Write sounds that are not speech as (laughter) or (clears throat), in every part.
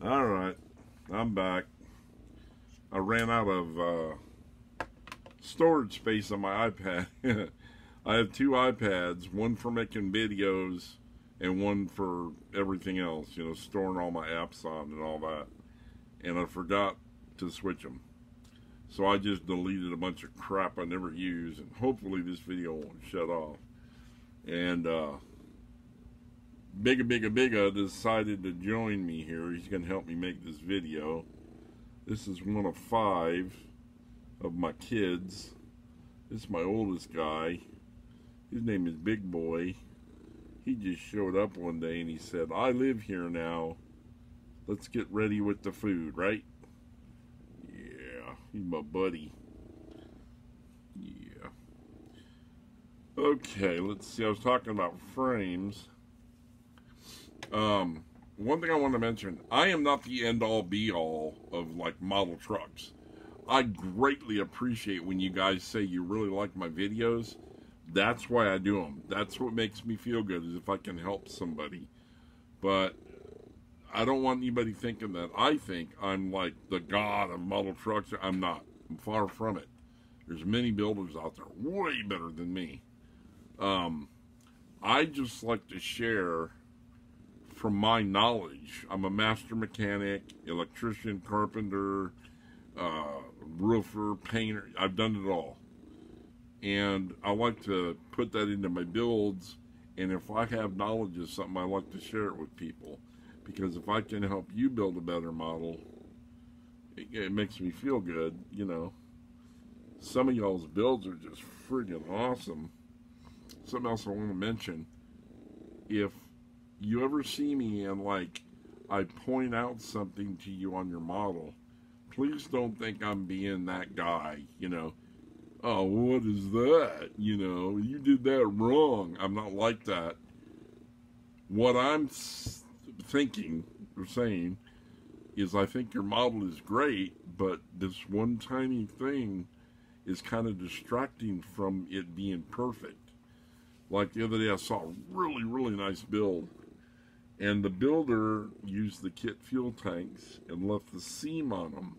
All right, I'm back. I ran out of uh, storage space on my iPad. (laughs) I have two iPads, one for making videos and one for everything else, you know, storing all my apps on and all that. And I forgot to switch them. So I just deleted a bunch of crap I never use, and hopefully this video won't shut off. And uh, Bigga Bigga Bigga decided to join me here. He's going to help me make this video. This is one of five of my kids. This is my oldest guy. His name is Big Boy. He just showed up one day and he said, I live here now. Let's get ready with the food, right? Yeah, he's my buddy. Yeah. Okay, let's see. I was talking about frames. Um, one thing I want to mention, I am not the end all be all of like model trucks. I greatly appreciate when you guys say you really like my videos. That's why I do them. That's what makes me feel good is if I can help somebody. But I don't want anybody thinking that I think I'm like the god of model trucks. I'm not. I'm far from it. There's many builders out there way better than me. Um, I just like to share from my knowledge. I'm a master mechanic, electrician, carpenter, uh, roofer, painter. I've done it all. And I like to put that into my builds. And if I have knowledge of something, I like to share it with people. Because if I can help you build a better model, it, it makes me feel good, you know. Some of y'all's builds are just friggin' awesome. Something else I want to mention. If you ever see me and like I point out something to you on your model, please don't think I'm being that guy, you know. Oh, what is that? You know, you did that wrong. I'm not like that. What I'm thinking or saying is I think your model is great, but this one tiny thing is kind of distracting from it being perfect. Like the other day, I saw a really, really nice build and the builder used the kit fuel tanks and left the seam on them.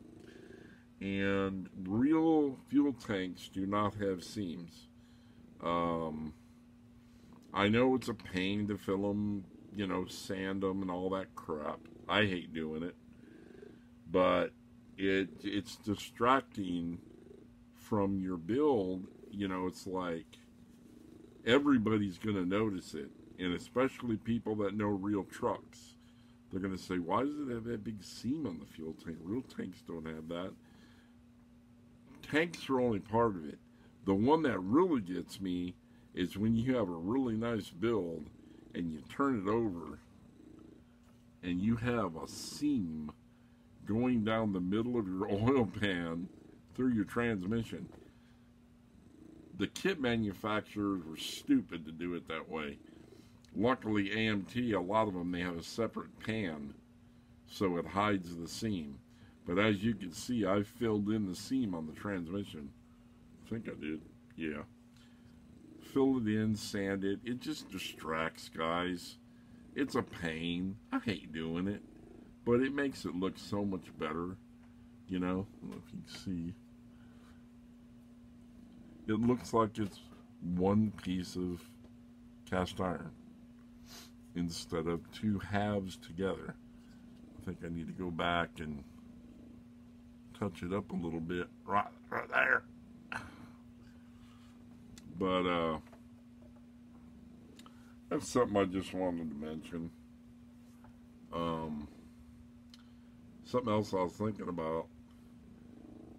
And real fuel tanks do not have seams. Um, I know it's a pain to fill them, you know, sand them and all that crap. I hate doing it. But it it's distracting from your build. You know, it's like everybody's going to notice it and especially people that know real trucks. They're going to say, why does it have that big seam on the fuel tank? Real tanks don't have that. Tanks are only part of it. The one that really gets me is when you have a really nice build and you turn it over and you have a seam going down the middle of your (laughs) oil pan through your transmission. The kit manufacturers were stupid to do it that way. Luckily, AMT, a lot of them, they have a separate pan so it hides the seam. But as you can see, I filled in the seam on the transmission. I think I did. Yeah. Fill it in, sand it. It just distracts, guys. It's a pain. I hate doing it. But it makes it look so much better. You know? Know if you can see. It looks like it's one piece of cast iron instead of two halves together. I think I need to go back and touch it up a little bit right, right there. But uh, that's something I just wanted to mention. Um, something else I was thinking about.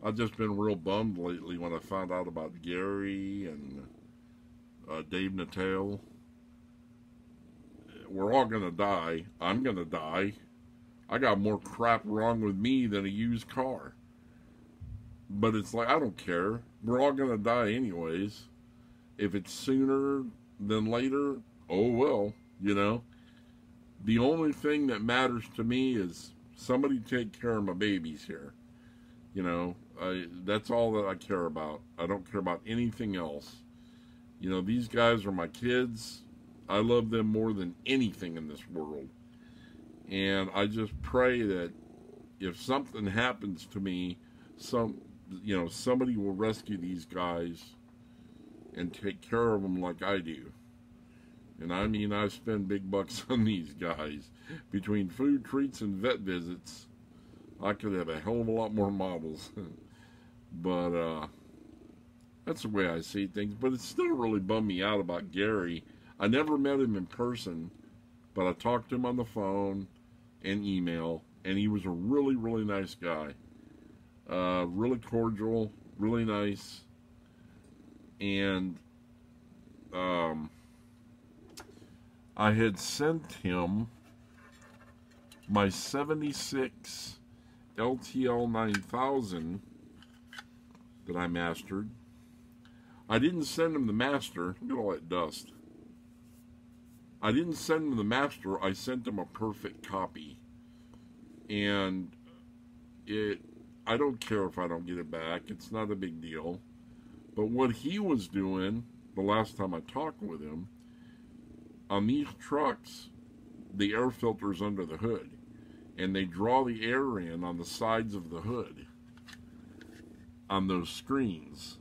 I've just been real bummed lately when I found out about Gary and uh, Dave Natal we're all going to die. I'm going to die. I got more crap wrong with me than a used car. But it's like, I don't care. We're all going to die anyways. If it's sooner than later, oh well, you know. The only thing that matters to me is somebody take care of my babies here. You know, I, that's all that I care about. I don't care about anything else. You know, these guys are my kids. I love them more than anything in this world. And I just pray that if something happens to me, some you know somebody will rescue these guys and take care of them like I do. And I mean, I spend big bucks (laughs) on these guys. Between food treats and vet visits, I could have a hell of a lot more models. (laughs) but uh, that's the way I see things. But it still really bummed me out about Gary. I never met him in person, but I talked to him on the phone and email, and he was a really, really nice guy. Uh, really cordial, really nice. And um, I had sent him my 76 LTL 9000 that I mastered. I didn't send him the master. Look at all that dust. I didn't send him the master. I sent him a perfect copy. And it I don't care if I don't get it back. It's not a big deal. But what he was doing the last time I talked with him, on these trucks, the air filter's under the hood. And they draw the air in on the sides of the hood on those screens.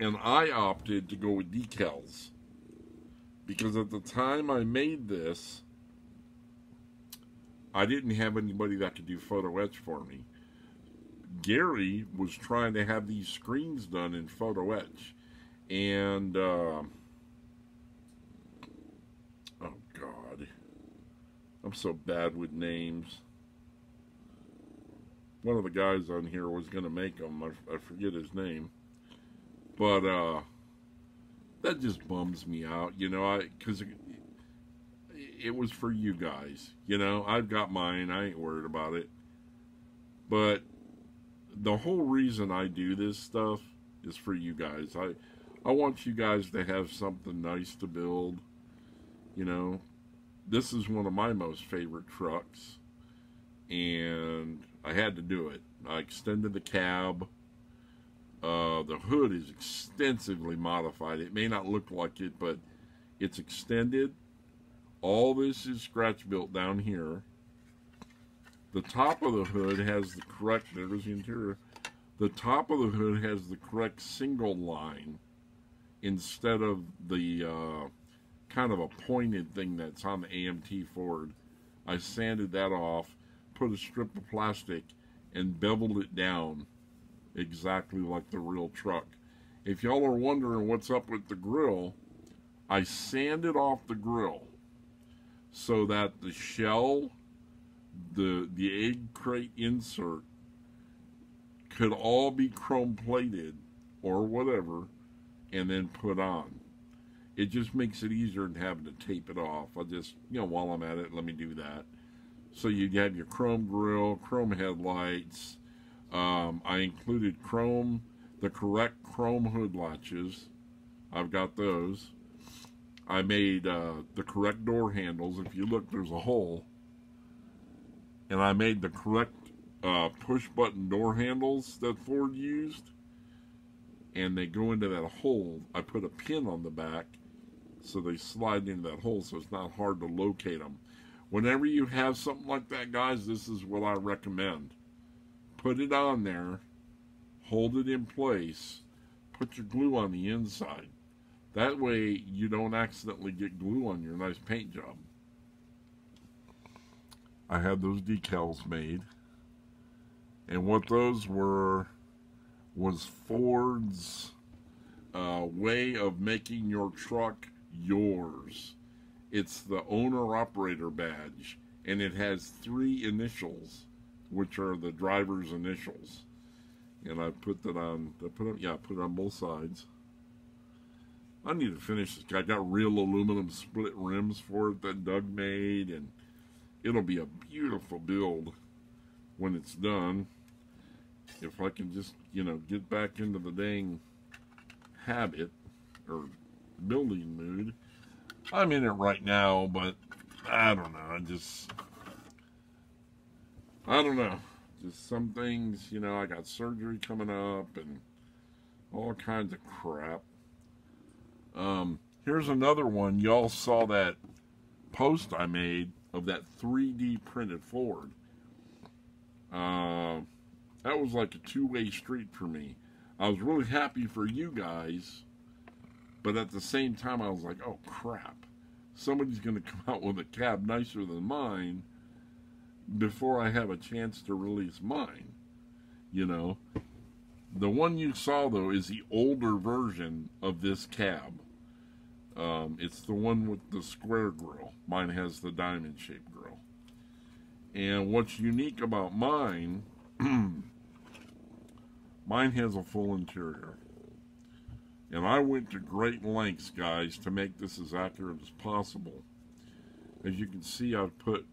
And I opted to go with decals. Because at the time I made this, I didn't have anybody that could do photo etch for me. Gary was trying to have these screens done in photo etch. And, uh, oh God, I'm so bad with names. One of the guys on here was going to make them. I, I forget his name. But, uh, that just bums me out, you know, I, cause it, it was for you guys, you know, I've got mine, I ain't worried about it. But the whole reason I do this stuff is for you guys. I I want you guys to have something nice to build. You know, this is one of my most favorite trucks, and I had to do it. I extended the cab. Uh, the hood is extensively modified. It may not look like it, but it's extended. All this is scratch built down here. The top of the hood has the correct, there's the interior. The top of the hood has the correct single line instead of the uh, kind of a pointed thing that's on the AMT Ford. I sanded that off, put a strip of plastic, and beveled it down exactly like the real truck. If y'all are wondering what's up with the grill, I sanded off the grill so that the shell the the egg crate insert could all be chrome plated or whatever and then put on. It just makes it easier than having to tape it off. I just, you know, while I'm at it, let me do that. So you have your chrome grill, chrome headlights. Um, I included chrome, the correct chrome hood latches. I've got those. I made uh, the correct door handles. If you look, there's a hole and I made the correct uh, push button door handles that Ford used and they go into that hole. I put a pin on the back so they slide into that hole so it's not hard to locate them. Whenever you have something like that, guys, this is what I recommend. Put it on there, hold it in place, put your glue on the inside. That way you don't accidentally get glue on your nice paint job. I had those decals made. And what those were was Ford's uh, way of making your truck yours. It's the owner operator badge, and it has three initials, which are the driver's initials. And I put that on. I put it, yeah, I put it on both sides. I need to finish this. I got real aluminum split rims for it that Doug made, and it'll be a beautiful build when it's done. If I can just, you know, get back into the dang habit or building mood. I'm in it right now, but I don't know. I just, I don't know. Just some things, you know, I got surgery coming up and all kinds of crap. Um, here's another one. Y'all saw that post I made of that 3D printed Ford. Uh, that was like a two-way street for me. I was really happy for you guys, but at the same time, I was like, oh crap, somebody's going (laughs) to come out with a cab nicer than mine before I have a chance to release mine. You know, the one you saw though is the older version of this cab. Um, it's the one with the square grill. Mine has the diamond shaped grill. And what's unique about mine, (clears throat) mine has a full interior. And I went to great lengths, guys, to make this as accurate as possible. As you can see, I've put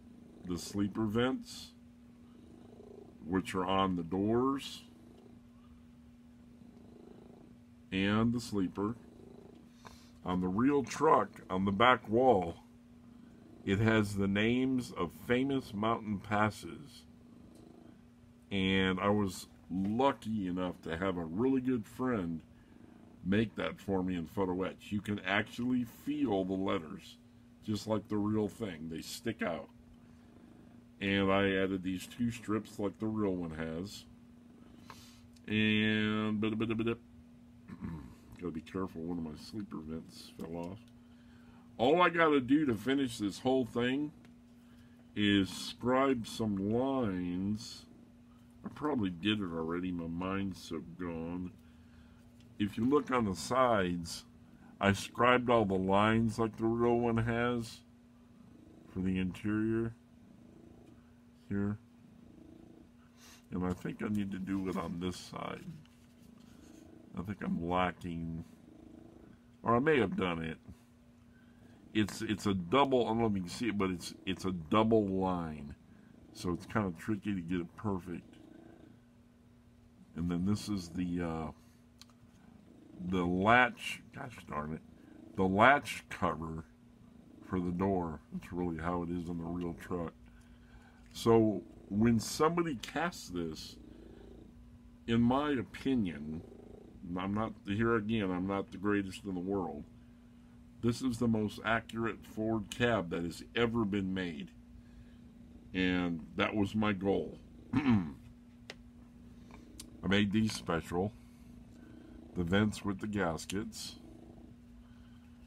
the sleeper vents, which are on the doors, and the sleeper. On the real truck, on the back wall, it has the names of famous mountain passes. And I was lucky enough to have a really good friend make that for me in photo etch. You can actually feel the letters, just like the real thing. They stick out. And I added these two strips like the real one has. And (clears throat) Gotta be careful, one of my sleeper vents fell off. All I gotta do to finish this whole thing is scribe some lines. I probably did it already, my mind's so gone. If you look on the sides, I scribed all the lines like the real one has for the interior here. And I think I need to do it on this side. I think I'm lacking, or I may have done it. It's it's a double. I don't know if you can see it, but it's it's a double line, so it's kind of tricky to get it perfect. And then this is the uh, the latch. Gosh darn it, the latch cover for the door. That's really how it is on the real truck. So when somebody casts this, in my opinion, I'm not, here again, I'm not the greatest in the world. This is the most accurate Ford cab that has ever been made. And that was my goal. (clears throat) I made these special. The vents with the gaskets.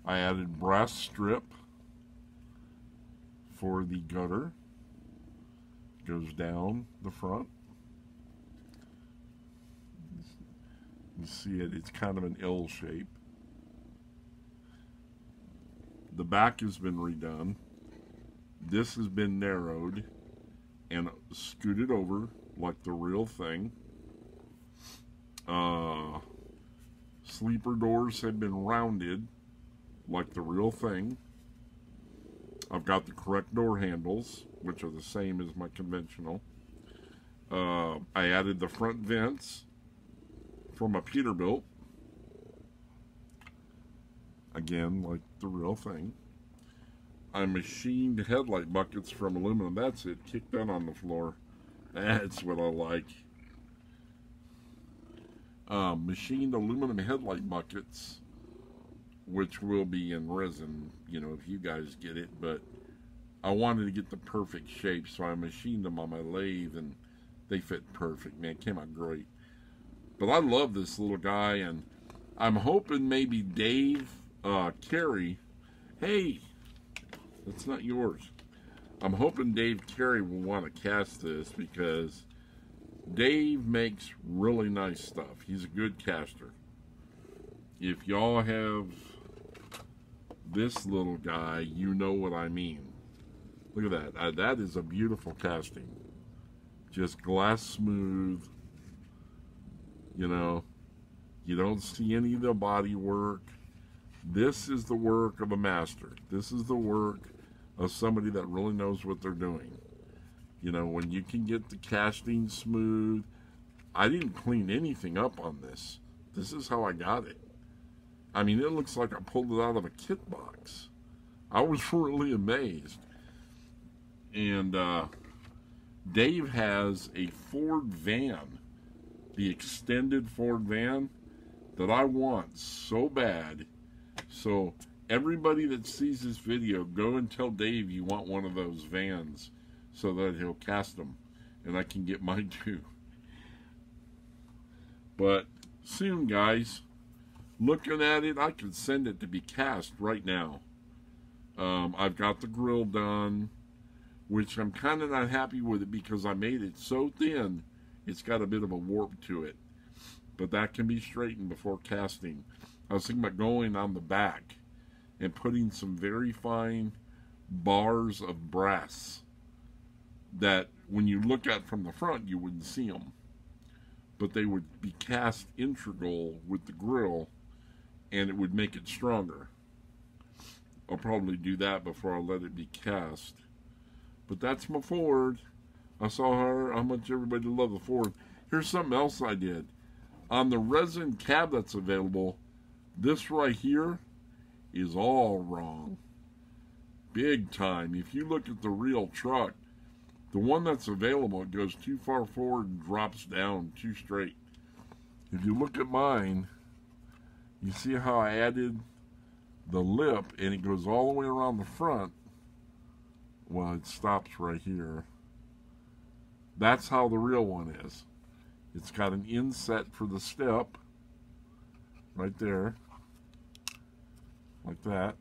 I added brass strip for the gutter. Goes down the front. You see it, it's kind of an L shape. The back has been redone. This has been narrowed and scooted over like the real thing. Uh, sleeper doors have been rounded like the real thing. I've got the correct door handles, which are the same as my conventional. Uh, I added the front vents from a Peterbilt. Again, like the real thing. I machined headlight buckets from aluminum. That's it. Kick that on the floor. That's what I like. Um, machined aluminum headlight buckets, which will be in resin, you know, if you guys get it. But I wanted to get the perfect shape, so I machined them on my lathe, and they fit perfect. Man, came out great. But I love this little guy, and I'm hoping maybe Dave uh, Carey. Hey, that's not yours. I'm hoping Dave Carey will want to cast this because Dave makes really nice stuff. He's a good caster. If y'all have this little guy, you know what I mean. Look at that. Uh, that is a beautiful casting. Just glass smooth you know, you don't see any of the body work. This is the work of a master. This is the work of somebody that really knows what they're doing. You know, when you can get the casting smooth. I didn't clean anything up on this. This is how I got it. I mean, it looks like I pulled it out of a kit box. I was really amazed. And uh, Dave has a Ford van the extended Ford van that I want so bad. So Everybody that sees this video, go and tell Dave you want one of those vans so that he'll cast them and I can get mine (laughs) too. But soon, guys, looking at it, I can send it to be cast right now. Um, I've got the grill done, which I'm kind of not happy with it because I made it so thin, it's got a bit of a warp to it. But that can be straightened before casting. I was thinking about going on the back and putting some very fine bars of brass that when you look at from the front you wouldn't see them but they would be cast integral with the grill and it would make it stronger. I'll probably do that before I let it be cast. But that's my Ford. I saw her how much everybody loved the Ford. Here's something else I did. On the resin cab that's available this right here is all wrong. Big time. If you look at the real truck the one that's available, it goes too far forward and drops down too straight. If you look at mine, you see how I added the lip and it goes all the way around the front. Well, it stops right here. That's how the real one is. It's got an inset for the step right there, like that.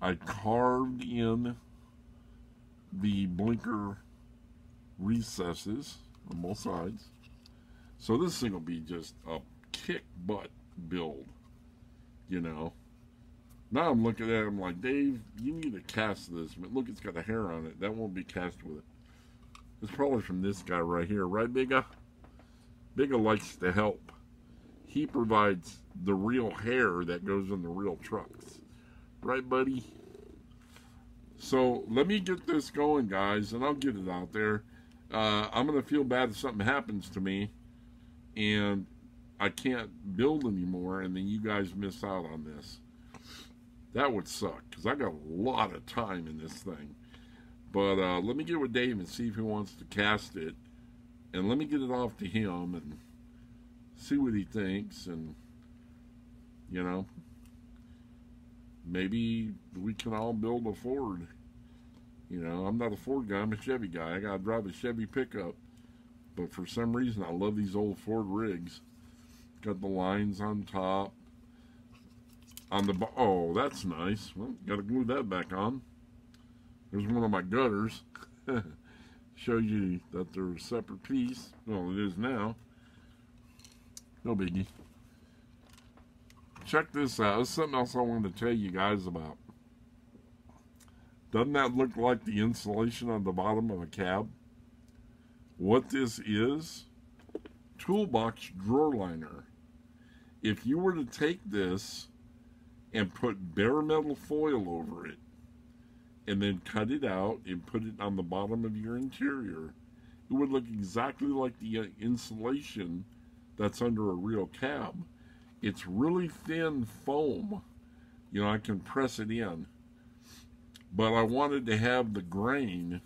I carved in the blinker recesses on both sides. So this thing will be just a kick butt build, you know. Now I'm looking at him like, Dave, you need to cast this. But look, it's got a hair on it. That won't be cast with it. It's probably from this guy right here, right, Bigga? Bigga likes to help. He provides the real hair that goes in the real trucks. Right, buddy? So let me get this going, guys, and I'll get it out there. Uh, I'm going to feel bad if something happens to me and I can't build anymore, and then you guys miss out on this. That would suck because I got a lot of time in this thing. But uh, let me get with Dave and see if he wants to cast it, and let me get it off to him and see what he thinks, and you know, maybe we can all build a Ford. You know, I'm not a Ford guy, I'm a Chevy guy. I gotta drive a Chevy pickup. But for some reason, I love these old Ford rigs. Got the lines on top. On the, oh, that's nice. Well, gotta glue that back on. There's one of my gutters. (laughs) Shows you that they're a separate piece. Well, it is now. No biggie check this out. There's something else I wanted to tell you guys about. Doesn't that look like the insulation on the bottom of a cab? What this is, toolbox drawer liner. If you were to take this and put bare metal foil over it, and then cut it out and put it on the bottom of your interior, it would look exactly like the uh, insulation that's under a real cab. It's really thin foam. You know, I can press it in. But I wanted to have the grain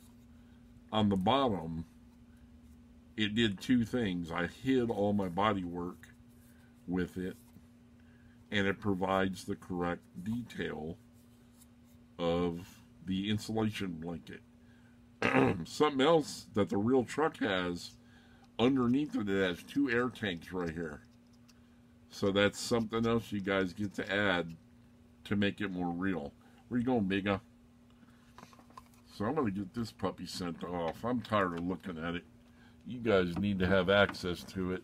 on the bottom. It did two things. I hid all my body work with it, and it provides the correct detail of the insulation blanket. (clears throat) Something else that the real truck has underneath it, it has two air tanks right here. So that's something else you guys get to add to make it more real. Where you going, Bigga? So I'm going to get this puppy sent off. I'm tired of looking at it. You guys need to have access to it.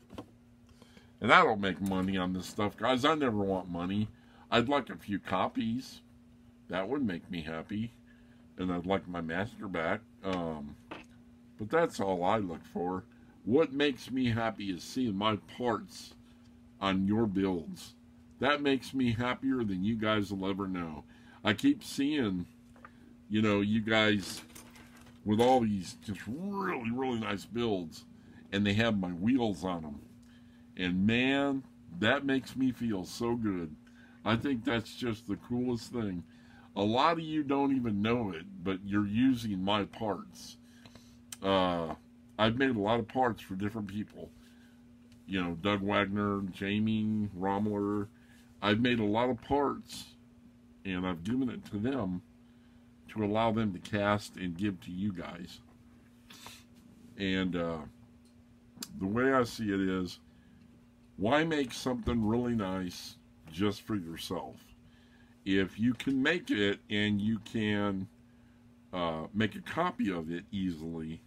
And I don't make money on this stuff, guys. I never want money. I'd like a few copies. That would make me happy. And I'd like my master back. Um, but that's all I look for. What makes me happy is seeing my parts on your builds. That makes me happier than you guys will ever know. I keep seeing, you know, you guys with all these just really, really nice builds, and they have my wheels on them. And man, that makes me feel so good. I think that's just the coolest thing. A lot of you don't even know it, but you're using my parts. Uh, I've made a lot of parts for different people you know, Doug Wagner, Jamie Rommler, I've made a lot of parts and I've given it to them to allow them to cast and give to you guys. And uh, the way I see it is, why make something really nice just for yourself? If you can make it and you can uh, make a copy of it easily,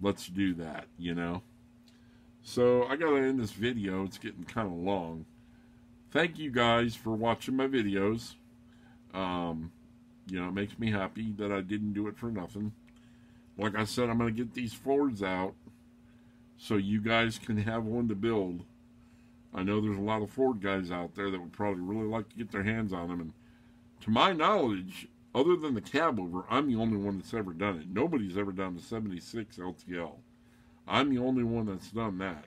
let's do that, you know? So I gotta end this video, it's getting kind of long. Thank you guys for watching my videos. Um, you know, it makes me happy that I didn't do it for nothing. Like I said, I'm to get these Fords out so you guys can have one to build. I know there's a lot of Ford guys out there that would probably really like to get their hands on them. And to my knowledge, other than the cab over, I'm the only one that's ever done it. Nobody's ever done the 76 LTL. I'm the only one that's done that.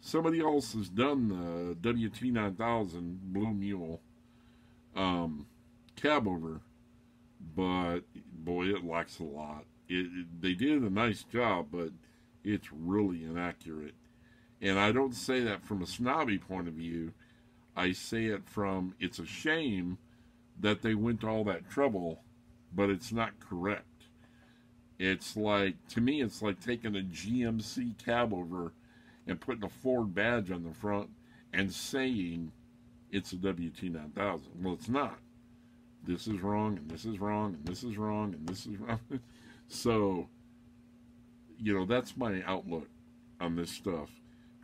Somebody else has done the WT9000 Blue Mule um, cab over, but boy, it lacks a lot. It, it, they did a nice job, but it's really inaccurate. And I don't say that from a snobby point of view. I say it from it's a shame that they went to all that trouble, but it's not correct. It's like, to me, it's like taking a GMC cab over and putting a Ford badge on the front and saying it's a WT9000. Well, it's not. This is wrong, and this is wrong, and this is wrong, and this is wrong. (laughs) so, you know, that's my outlook on this stuff.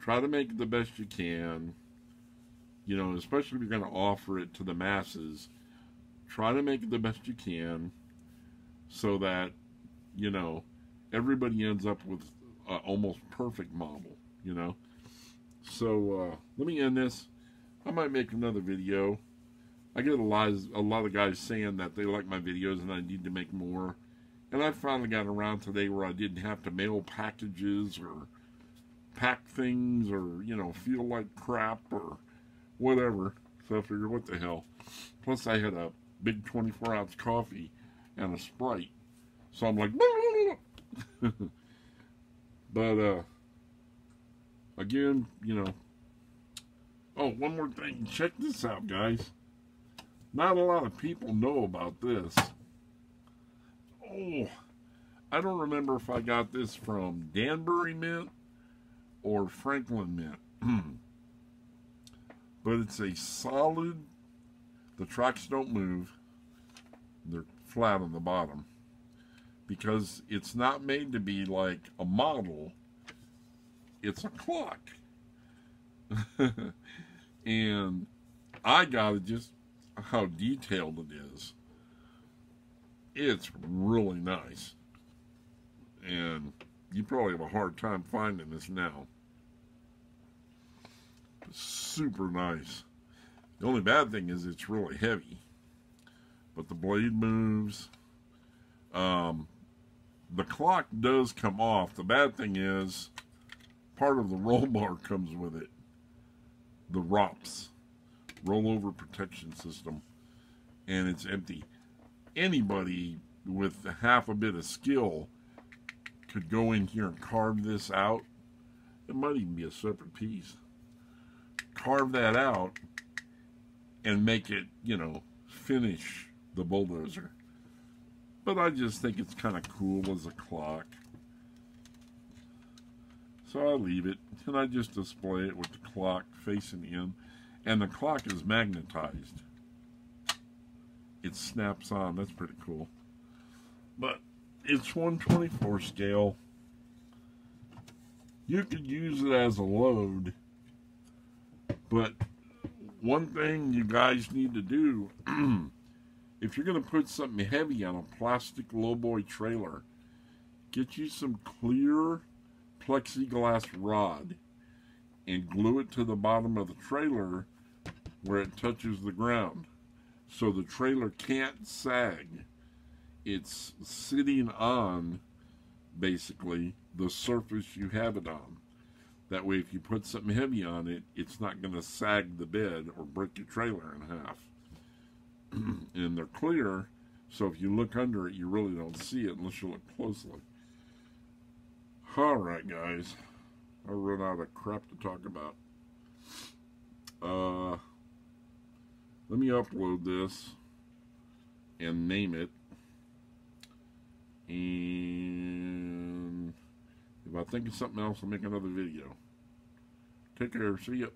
Try to make it the best you can. You know, especially if you're going to offer it to the masses. Try to make it the best you can so that, you know, everybody ends up with an almost perfect model, you know. So, uh, let me end this. I might make another video. I get a lot, of, a lot of guys saying that they like my videos and I need to make more. And I finally got around today where I didn't have to mail packages or pack things or, you know, feel like crap or whatever. So I figured, what the hell. Plus I had a big 24 ounce coffee and a Sprite. So I'm like, (laughs) but, uh, again, you know, Oh, one more thing. Check this out, guys. Not a lot of people know about this. Oh, I don't remember if I got this from Danbury Mint or Franklin Mint. (clears throat) but it's a solid, the tracks don't move. They're flat on the bottom. Because it's not made to be like a model. It's a clock. (laughs) and I got it just how detailed it is. It's really nice. And you probably have a hard time finding this now. Super nice. The only bad thing is it's really heavy. But the blade moves. Um, the clock does come off. The bad thing is part of the (laughs) roll bar comes with it the ROPS, rollover protection system, and it's empty. Anybody with half a bit of skill could go in here and carve this out. It might even be a separate piece. Carve that out and make it, you know, finish the bulldozer. But I just think it's kind of cool as a clock. So I leave it, and I just display it with the clock facing in, and the clock is magnetized. It snaps on, that's pretty cool. But it's 124 scale. You could use it as a load, but one thing you guys need to do, (clears throat) if you're going to put something heavy on a plastic lowboy trailer, get you some clear plexiglass rod and glue it to the bottom of the trailer where it touches the ground. So the trailer can't sag. It's sitting on, basically, the surface you have it on. That way, if you put something heavy on it, it's not going to sag the bed or break your trailer in half. (clears throat) and they're clear, so if you look under it, you really don't see it unless you look closely. Alright, guys. I run out of crap to talk about. Uh, Let me upload this and name it. And if I think of something else, I'll make another video. Take care. See ya.